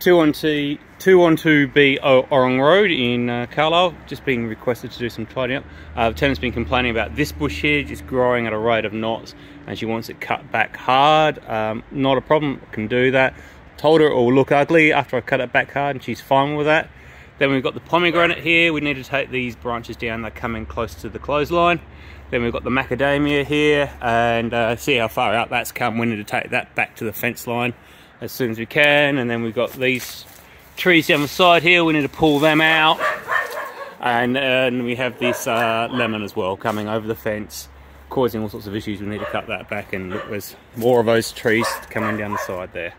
212, 212B Orrong Road in uh, Carlisle, just being requested to do some tidying up. Uh, the tenant's been complaining about this bush here just growing at a rate of knots and she wants it cut back hard. Um, not a problem, can do that. Told her it will look ugly after I cut it back hard and she's fine with that. Then we've got the pomegranate here. We need to take these branches down. They're coming close to the clothesline. Then we've got the macadamia here and uh, see how far out that's come. We need to take that back to the fence line as soon as we can. And then we've got these trees down the side here. We need to pull them out. And, uh, and we have this uh, lemon as well coming over the fence, causing all sorts of issues. We need to cut that back and look, there's more of those trees coming down the side there.